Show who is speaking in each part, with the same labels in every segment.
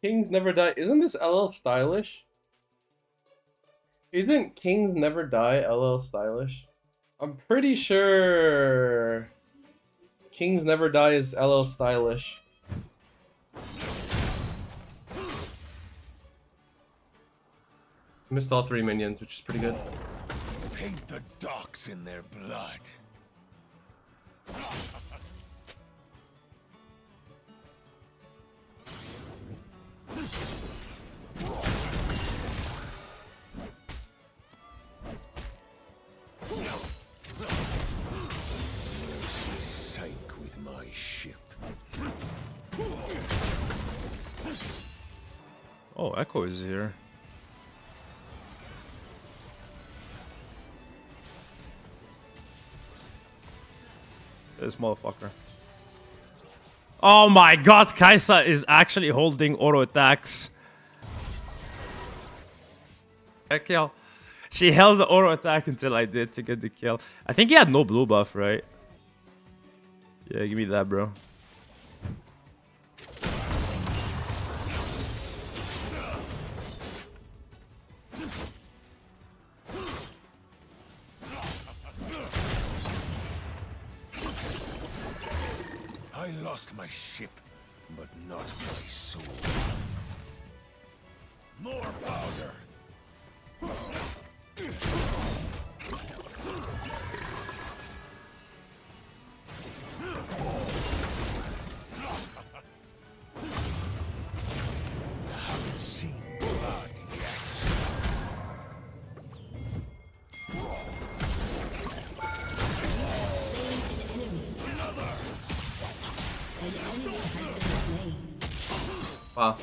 Speaker 1: Kings Never Die. Isn't this LL stylish? Isn't Kings Never Die LL stylish? I'm pretty sure Kings Never Die is LL stylish. Missed all three minions, which is pretty good.
Speaker 2: Paint the docks in their blood.
Speaker 3: Oh, Ekko is here. This motherfucker. Oh my god, Kaisa is actually holding auto attacks. Yeah. She held the auto attack until I did to get the kill. I think he had no blue buff, right? Yeah, give me that, bro.
Speaker 2: Lost my ship, but not my soul. More powder.
Speaker 1: Wow.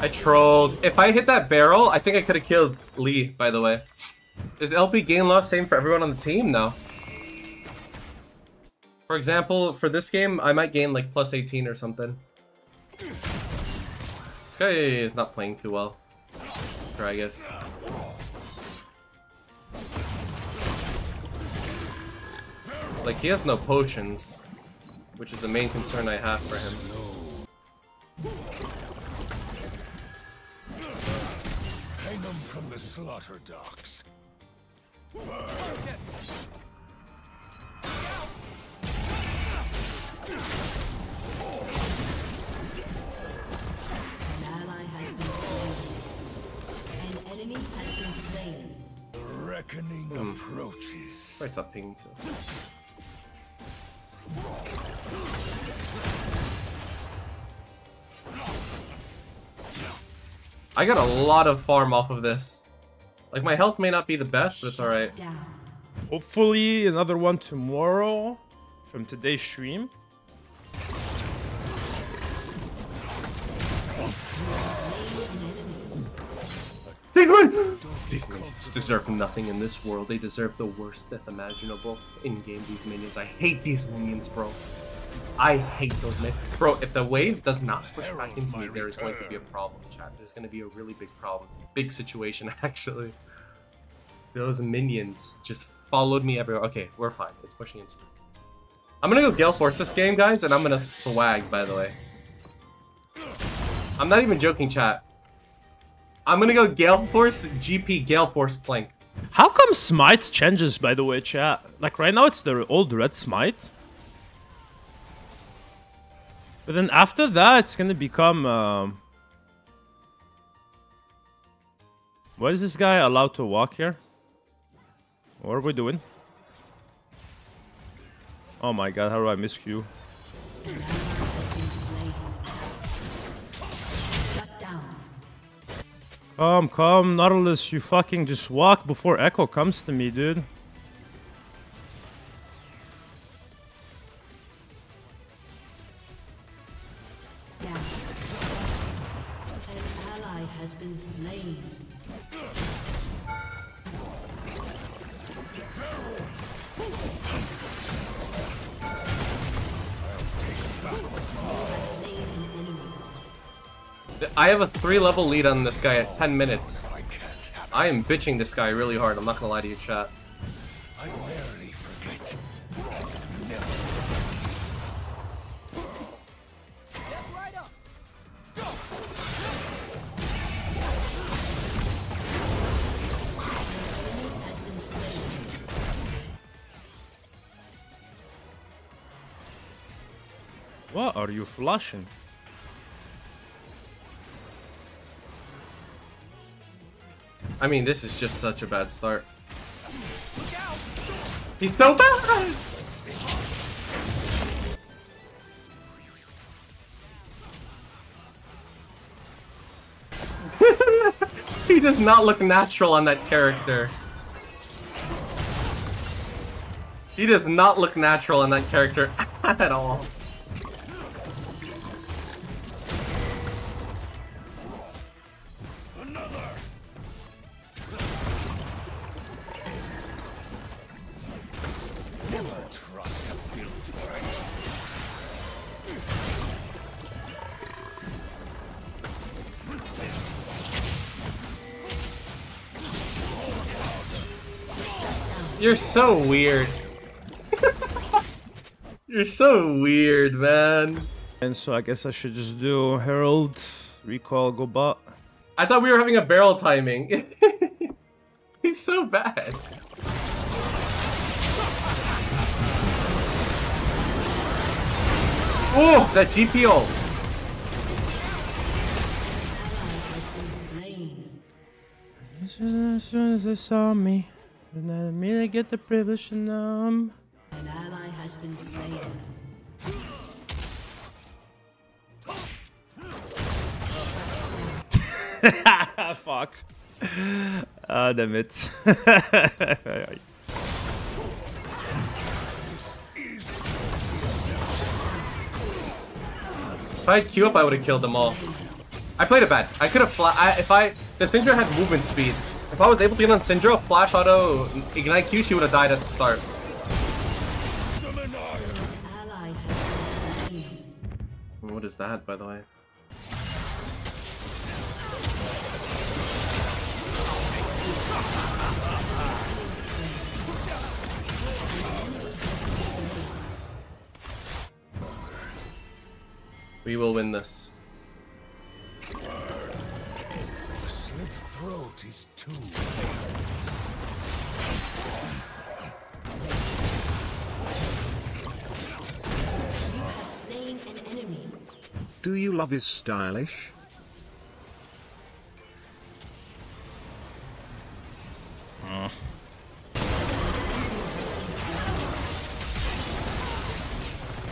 Speaker 1: I trolled. If I hit that barrel, I think I could have killed Lee, by the way. Is LP gain loss same for everyone on the team? No. For example, for this game, I might gain like plus 18 or something. This guy is not playing too well. Stragus. Like, he has no potions, which is the main concern I have for him.
Speaker 2: Hang them from the slaughter docks.
Speaker 4: An ally has been slain. An enemy has been slain.
Speaker 2: The reckoning hmm. approaches.
Speaker 1: Probably stop pinging too. I got a lot of farm off of this. Like, my health may not be the best, but it's alright.
Speaker 3: Hopefully another one tomorrow from today's stream.
Speaker 1: These minions deserve nothing in this world. They deserve the worst death imaginable. In-game, these minions. I hate these minions, bro. I hate those minions. Bro, if the wave does not push back into me, there is going to be a problem, chat. There's going to be a really big problem. Big situation, actually. Those minions just followed me everywhere. Okay, we're fine. It's pushing into me. I'm gonna go Gale Force this game, guys, and I'm gonna swag, by the way. I'm not even joking, chat. I'm gonna go Gale Force, GP Gale Force Plank.
Speaker 3: How come Smite changes, by the way, chat? Like right now it's the old red Smite. But then after that it's gonna become... Um... Why is this guy allowed to walk here? What are we doing? Oh my god, how do I miss
Speaker 4: down.
Speaker 3: Come, come, Nautilus, you fucking just walk before Ekko comes to me, dude.
Speaker 1: I have a three level lead on this guy at 10 minutes.
Speaker 2: I
Speaker 1: am bitching this guy really hard, I'm not gonna lie to you, chat.
Speaker 2: I forget.
Speaker 3: What are you flushing?
Speaker 1: I mean, this is just such a bad start. He's so bad! he does not look natural on that character. He does not look natural on that character at all. You're so weird. You're so weird, man.
Speaker 3: And so I guess I should just do Herald, Recall, go bot.
Speaker 1: I thought we were having a barrel timing. He's so bad. Oh, that GPO.
Speaker 4: has been slain.
Speaker 3: As soon as, soon as they saw me, and I immediately get the privilege to numb.
Speaker 4: An ally has been slain.
Speaker 3: Fuck. Ah, damn it.
Speaker 1: If I had Q up, I would have killed them all. I played it bad. I could have fla- I, if I the Syndra had movement speed. If I was able to get on Syndra, flash auto, ignite Q, she would have died at the start. What is that, by the way? We will win this.
Speaker 2: Throat is too
Speaker 4: Slain an enemy.
Speaker 5: Do you love is stylish?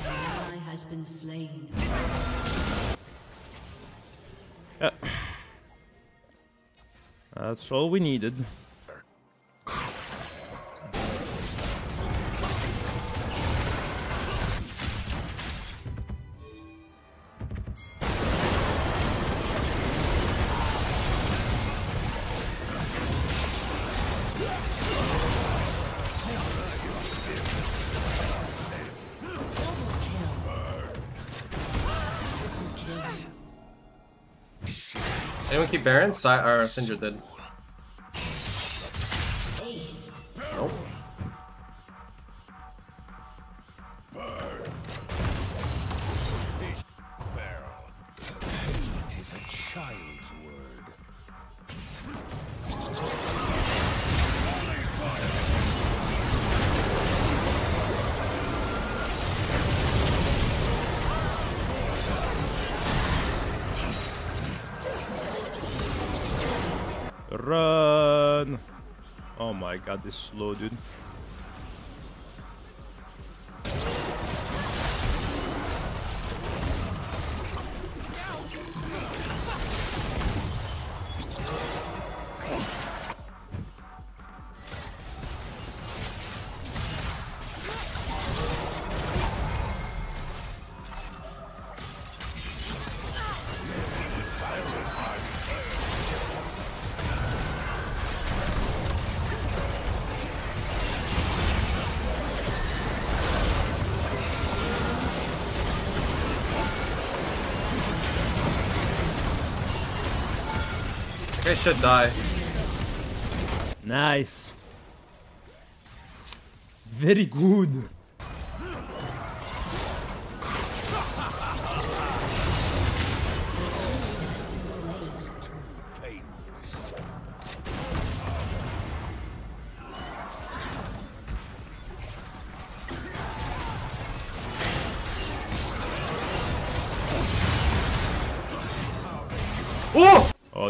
Speaker 4: Ally has been slain.
Speaker 3: Uh, That's all we needed.
Speaker 1: Anyone keep Baron? Si or Syndra did.
Speaker 2: Child's word.
Speaker 3: Run! Oh my god, this slow, dude.
Speaker 1: This should die.
Speaker 3: Nice. Very good.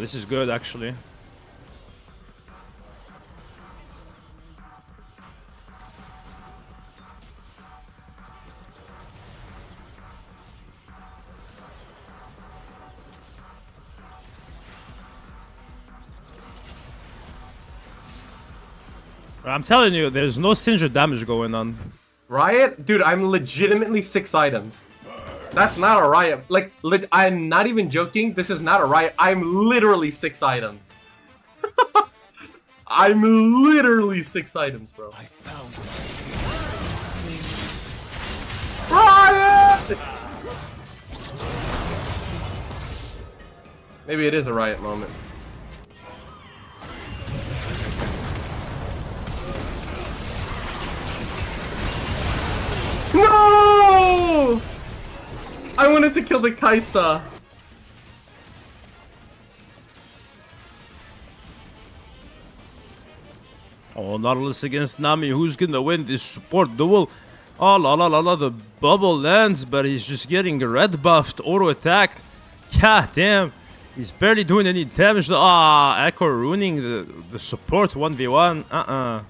Speaker 3: This is good actually. I'm telling you, there's no Syndra damage going on.
Speaker 1: Riot? Dude, I'm legitimately six items. That's not a riot. Like, I'm not even joking. This is not a riot. I'm literally six items. I'm literally six items, bro.
Speaker 2: I found
Speaker 1: Riot! Maybe it is a riot moment. I wanted to kill the Kaisa.
Speaker 3: Oh, Nautilus against Nami. Who's gonna win this support duel? Oh, la la la la. The bubble lands, but he's just getting red buffed, auto attacked. God damn. He's barely doing any damage. Ah, Ekko ruining the, the support 1v1. Uh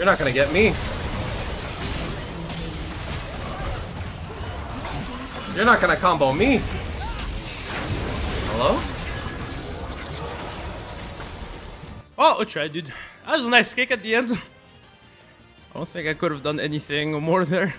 Speaker 1: You're not gonna get me. You're not gonna combo me. Hello?
Speaker 3: Oh, I tried, dude. That was a nice kick at the end. I don't think I could have done anything more there.